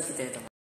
っして